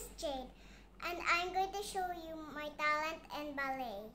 is Jade, and I'm going to show you my talent in ballet.